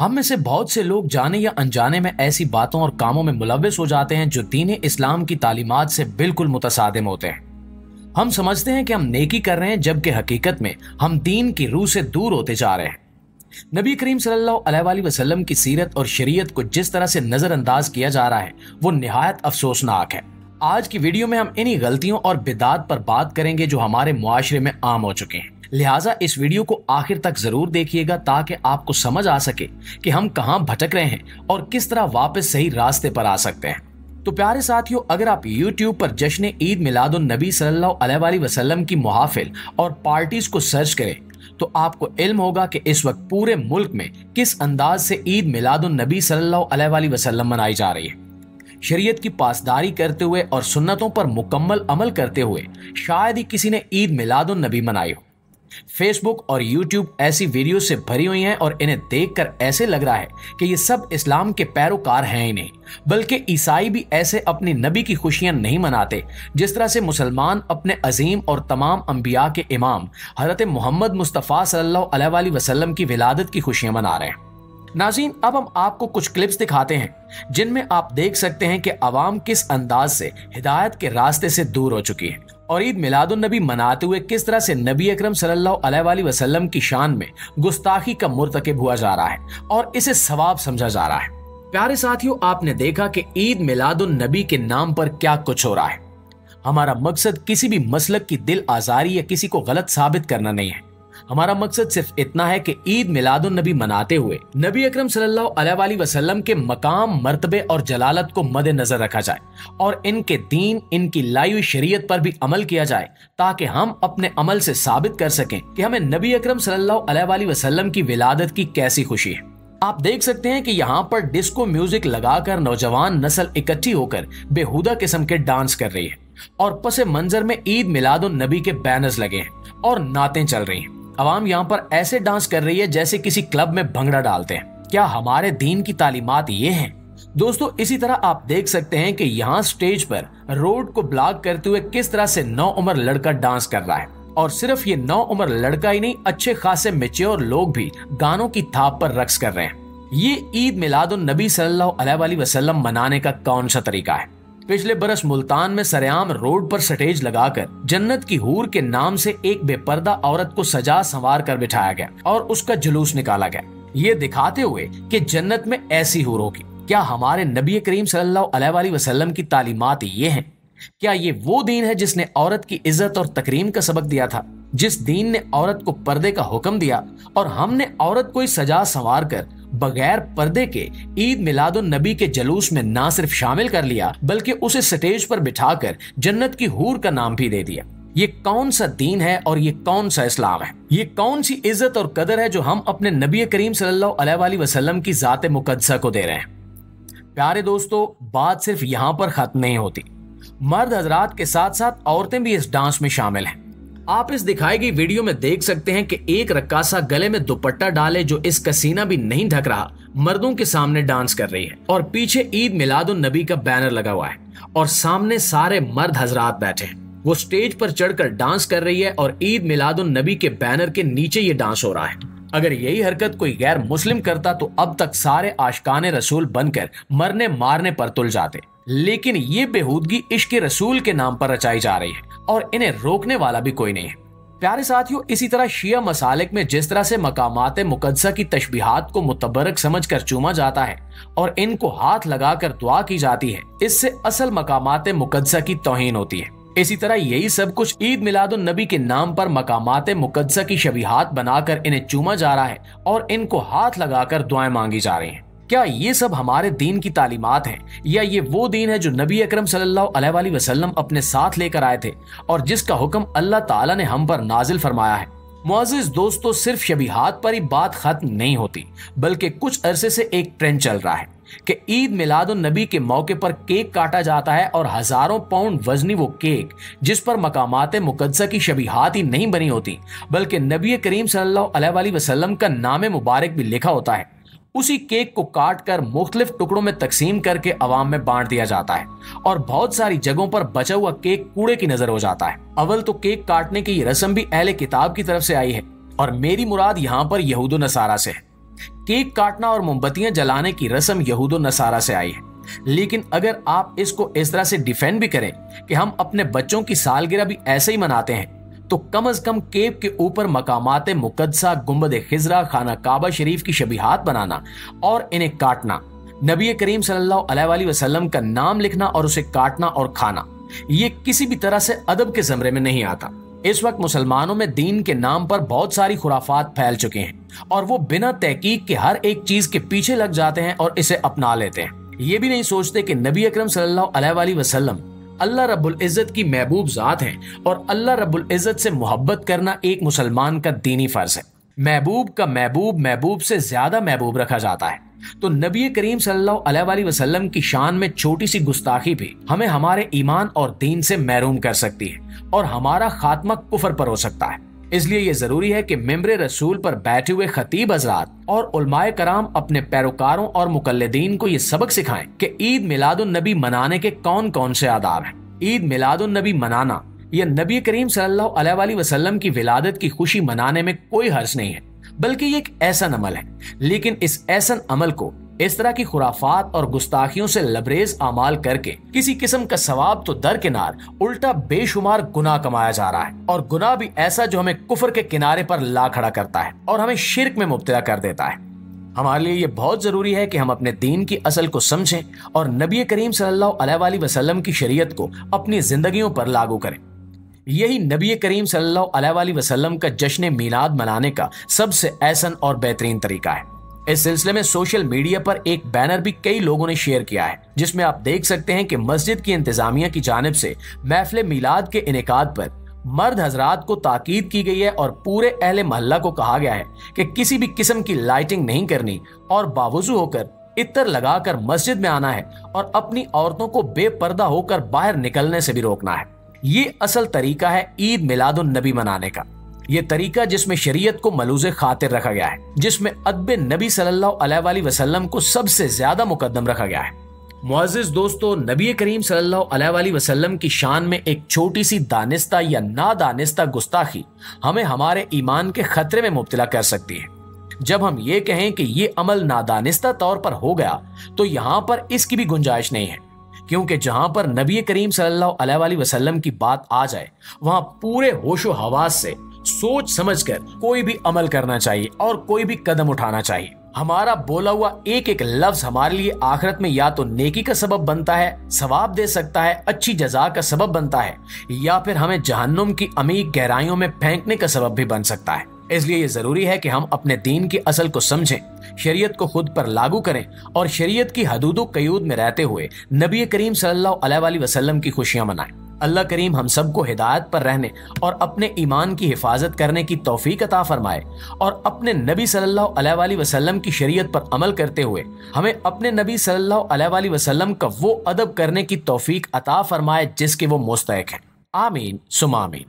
हम में से बहुत से लोग जाने या अनजाने में ऐसी बातों और कामों में मुलविस हो जाते हैं जो दीन इस्लाम की तालीमत से बिल्कुल मुतसादिम होते हैं। हम समझते हैं कि हम नेकी कर रहे हैं, जबकि हकीकत में हम दीन की रूह से दूर होते जा रहे हैं। नबी करीम सल्लल्लाहु वसल्लम की सीरत और शरीयत को जिस तरह से नजरअंदाज किया जा रहा है, वो नहायत अफसोसनाक है। आज की वीडियो में हम इन्हीं गलतियों और बिदात पर बात करेंगे जो हमारे मुआशरे में आम हो चुके हैं। लिहाजा इस वीडियो को आखिर तक ज़रूर देखिएगा ताकि आपको समझ आ सके कि हम कहाँ भटक रहे हैं और किस तरह वापस सही रास्ते पर आ सकते हैं। तो प्यारे साथियों, अगर आप YouTube पर जश्न ईद मिलाद नबी अलैहि वसल्लम की मुहाफिल और पार्टीज़ को सर्च करें तो आपको इल्म होगा कि इस वक्त पूरे मुल्क में किस अंदाज से ईद मिलाद नबी अलैहि वसल्लम मनाई जा रही है। शरीयत की पासदारी करते हुए और सुन्नतों पर मुकम्मल अमल करते हुए शायद ही किसी ने ईद मिलाद नबी मनाई हो। फेसबुक और यूट्यूब ऐसी वीडियो से भरी हुई हैं और इन्हें देखकर ऐसे लग रहा है कि ये सब इस्लाम के पैरोकार हैं ही नहीं, बल्कि ईसाई भी ऐसे अपनी नबी की खुशियाँ नहीं मनाते, जिस तरह से मुसलमान अपने अजीम और तमाम अंबिया के इमाम, हज़रत मोहम्मद मुस्तफ़ा सल्लल्लाहु अलैहि वसल्लम की विलादत की खुशियाँ मना रहे हैं। नाजीन अब हम आपको कुछ क्लिप्स दिखाते हैं, जिनमें आप देख सकते हैं कि अवाम किस अंदाज से, हिदायत के रास्ते से दूर हो चुकी है। और ईद नबी मनाते हुए किस तरह से नबी अकरम सल्लल्लाहु अलैहि वसल्लम की शान में गुस्ताखी का मुरतकब हुआ जा रहा है और इसे सवाब समझा जा रहा है। प्यारे साथियों, आपने देखा कि ईद नबी के नाम पर क्या कुछ हो रहा है। हमारा मकसद किसी भी मसलक की दिल आजारी या किसी को गलत साबित करना नहीं है। हमारा मकसद सिर्फ़ इतना है कि ईद मिलाद मिलादुन्नबी मनाते हुए नबी अकरम वसल्लम के मकाम, मर्तबे और जलालत को मद्देनजर रखा जाए और इनके दीन, इनकी लाई शरीयत पर भी अमल किया जाए ताकि हम अपने अमल से साबित कर सकें कि हमें नबी अकरम वसल्लम की विलादत की कैसी खुशी है। आप देख सकते हैं कि यहाँ पर डिस्को म्यूज़िक लगाकर नौजवान नस्ल इकट्ठी होकर बेहुदा किस्म के डांस कर रही है और पसे मंजर में ईद मिलाद नबी के बैनर्स लगे हैं और नाते चल रही हैं। अवाम यहाँ पर ऐसे डांस कर रही है जैसे किसी क्लब में भंगड़ा डालते हैं। क्या हमारे दीन की तालीमत ये हैं? दोस्तों, इसी तरह आप देख सकते हैं कि यहाँ स्टेज पर रोड को ब्लॉक करते हुए किस तरह से नौ उम्र लड़का डांस कर रहा है। और सिर्फ़ ये नौ उम्र लड़का ही नहीं, अच्छे खासे मेच्योर लोग भी गानों की थाप पर रक्स कर रहे हैं। ये ईद मिलाद नबी सल्लल्लाहु अलैहि वसल्लम मनाने का कौन सा तरीका है? पिछले बरस मुल्तान में सरेआम रोड पर स्टेज लगाकर जन्नत की हूर के नाम से एक बेपर्दा औरत को सजा संवार कर बिठाया गया और उसका जुलूस निकाला गया। ये दिखाते हुए कि जन्नत में ऐसी हूर होगी क्या हमारे नबी करीम सल्लल्लाहु अलैहि वसल्लम की तालीमात ये हैं? क्या ये वो दीन है जिसने औरत की इज़्ज़त और तकरीम का सबक दिया था, जिस दीन ने औरत को पर्दे का हुक्म दिया और हमने औरत को सजा संवार कर बगैर पर्दे के ईद मिलाद नबी के जलूस में ना सिर्फ़ शामिल कर लिया, बल्कि उसे स्टेज पर बिठाकर जन्नत की हूर का नाम भी दे दिया। ये कौन सा दीन है और ये कौन सा इस्लाम है? ये कौन सी इज़्ज़त और कदर है जो हम अपने नबी करीम सल्लल्लाहु वसल्लम की जात मुकदसा को दे रहे हैं? प्यारे दोस्तों, बात सिर्फ़ यहाँ पर खत्म नहीं होती। मर्द हजरात के साथ साथ औरतें भी इस डांस में शामिल हैं। आप इस दिखाई गई वीडियो में देख सकते हैं कि एक रक्कासा गले में दुपट्टा डाले जो इस कसीना भी नहीं ढक रहा, मर्दों के सामने डांस कर रही है और पीछे ईद मिलाद नबी का बैनर लगा हुआ है और सामने सारे मर्द हजरात बैठे हैं। वो स्टेज पर चढ़कर डांस कर रही है और ईद मिलाद नबी के बैनर के नीचे ये डांस हो रहा है। अगर यही हरकत कोई गैर मुस्लिम करता तो अब तक सारे आशकान रसूल बनकर मरने मारने पर तुल जाते। लेकिन ये बेहूदगी इश्क रसूल के नाम पर रचाई जा रही है और इन्हें रोकने वाला भी कोई नहीं है। प्यारे साथियों, इसी तरह शिया मसालिक में जिस तरह से मकामात मुकदसा की तशबीहात को मुतबरक समझ कर चूमा जाता है और इनको हाथ लगाकर दुआ की जाती है, इससे असल मकामात मुकदसा की तोहिन होती है। इसी तरह यही सब कुछ ईद मिलाद नबी के नाम पर मकामात मुकदसा की शबीहात बनाकर इन्हें चूमा जा रहा है और इनको हाथ लगाकर दुआएँ मांगी जा रही हैं। क्या ये सब हमारे दीन की तालीमात हैं? या ये वो दीन है जो नबी अकरम सल्लल्लाहु अलैहि वसल्लम अपने साथ लेकर आए थे और जिसका हुक्म अल्लाह ताला ने हम पर नाजिल फरमाया है? मुआजिज दोस्तों, सिर्फ़ शबीहात पर ही बात खत्म नहीं होती, बल्कि कुछ अरसे से एक ट्रेंड चल रहा है कि ईद मिलाद नबी के मौके पर केक काटा जाता है और हज़ारों पाउंड वजनी वो केक, जिस पर मकामात मुकदसा की शबीहात ही नहीं बनी होती, बल्कि नबी करीम सल्लल्लाहु अलैहि वसल्लम का नाम मुबारक भी लिखा होता है। उसी केक को काट कर मुख्तलिफ़ टुकड़ों में तकसीम करके अवाम में बांट दिया जाता है और बहुत सारी जगहों पर बचा हुआ केक कूड़े की नज़र हो जाता है। अवल तो केक काटने की रस्म भी अहले किताब की तरफ़ से आई है और मेरी मुराद यहाँ पर यहूद नसारा से है। केक काटना और मोमबत्तियाँ जलाने की रस्म यहूदो नसारा से आई है। लेकिन अगर आप इसको इस तरह से डिफेंड भी करें कि हम अपने बच्चों की सालगिरह भी ऐसे ही मनाते हैं तो कम अज कम केब के ऊपर मकामात मुकदसा गुंबद खिजरा, खाना काबा शरीफ की शबीहात बनाना और इन्हें काटना। नबी करीम सल्लल्लाहु वसल्लम का नाम लिखना और उसे काटना और खाना। ये किसी भी तरह से अदब के जमरे में नहीं आता। इस वक्त मुसलमानों में दीन के नाम पर बहुत सारी खुराफात फैल चुके हैं और वो बिना तहकीक के हर एक चीज़ के पीछे लग जाते हैं और इसे अपना लेते हैं। ये भी नहीं सोचते कि नबी अकरम सल्लल्लाहु अलैहि वसल्लम अल्लाह रब्बुल इज़्ज़त की महबूब जात हैं और अल्लाह रब्बुल इज़्ज़त से मोहब्बत करना एक मुसलमान का दीनी फ़र्ज़ है। महबूब का महबूब महबूब से ज़्यादा महबूब रखा जाता है। तो नबी करीम सल्लल्लाहु अलैहि वसल्लम की शान में छोटी सी गुस्ताखी भी हमें हमारे ईमान और दीन से महरूम कर सकती है और हमारा खात्मा कुफर पर हो सकता है। इसलिए ये ज़रूरी है कि मेंबर रसूल पर बैठे हुए खतीब हजरात और उलमाए कराम अपने पैरोकारों और मुकलदीन को ये सबक सिखाएँ कि ईद मिलादुन नबी मनाने के कौन कौन से आदाब हैं। ईद मिलादुन नबी मनाना यह नबी करीम सल्लल्लाहु अलैहि वसल्लम की विलादत की खुशी मनाने में कोई हर्ज नहीं है, बल्कि ये एक ऐसा अमल है। लेकिन इस ऐसा अमल को इस तरह की खुराफात और गुस्ताखियों से लबरेज अमाल करके किसी किस्म का सवाब तो दरकिनार उल्टा बेशुमार गुना कमाया जा रहा है। और गुना भी ऐसा जो हमें कुफर के किनारे पर ला खड़ा करता है और हमें शिरक में मुब्तला कर देता है। हमारे लिए ये बहुत ज़रूरी है कि हम अपने दीन की असल को समझें और नबी करीम सल्लल्लाहु अलैहि वसल्लम की शरीयत को अपनी जिंदगियों पर लागू करें। यही नबी करीम सल्लल्लाहु अलैहि वसल्लम का जश्न मीलाद मनाने का सबसे ऐसन और बेहतरीन तरीका है। इस सिलसिले में सोशल मीडिया पर एक बैनर भी कई लोगों ने शेयर किया है, जिसमें आप देख सकते हैं कि मस्जिद की इंतजामिया की जानब से महफिल मिलाद के इनका पर मर्द हजरात को ताकीद की गई है और पूरे अहले मोहल्ला को कहा गया है कि किसी भी किस्म की लाइटिंग नहीं करनी और बावजू होकर इतर लगाकर मस्जिद में आना है और अपनी औरतों को बेपर्दा होकर बाहर निकलने से भी रोकना है। ये असल तरीका है ईद मिलादुन नबी मनाने का। ये तरीका जिसमें शरीयत को मलूज खातिर रखा गया है, जिसमें अदब नबी सल्लल्लाहु वसल्लम को सबसे ज़्यादा मुकदम रखा गया है। मुआजिज दोस्तों, नबी करीम सल्लल्लाहु वसल्लम की शान में एक छोटी सी दानिस्ता या नादानिस्ता गुस्ताखी हमें हमारे ईमान के खतरे में मुबतला कर सकती है। जब हम ये कहें कि ये अमल नादानिस्ता तौर पर हो गया तो यहाँ पर इसकी भी गुंजाइश नहीं है। क्योंकि जहाँ पर नबी करीम सल्लल्लाहु अलैहि वसल्लम की बात आ जाए, वहाँ पूरे होशो हवास से सोच समझकर कोई भी अमल करना चाहिए और कोई भी कदम उठाना चाहिए। हमारा बोला हुआ एक एक लफ्ज हमारे लिए आखिरत में या तो नेकी का सबब बनता है, सवाब दे सकता है, अच्छी जजा का सबब बनता है, या फिर हमें जहन्नुम की अमीर गहराइयों में फेंकने का सबब भी बन सकता है। इसलिए ये ज़रूरी है कि हम अपने दीन की असल को समझें, शरीयत को खुद पर लागू करें और शरीयत की हदूद कयूद में रहते हुए नबी करीम सल्लल्लाहु अलैहि वसल्लम की खुशियाँ मनाएँ। अल्लाह करीम हम सबको हिदायत पर रहने और अपने ईमान की हिफाजत करने की तोफीक अता फरमाए और अपने नबी सल्लल्लाहु अलैहि वसल्लम की शरीयत पर अमल करते हुए हमें अपने नबी सल्लल्लाहु अलैहि वसल्लम का वो अदब करने की तोफीक अता फरमाए जिसके वो मुस्तक है। आमीन सुमामीन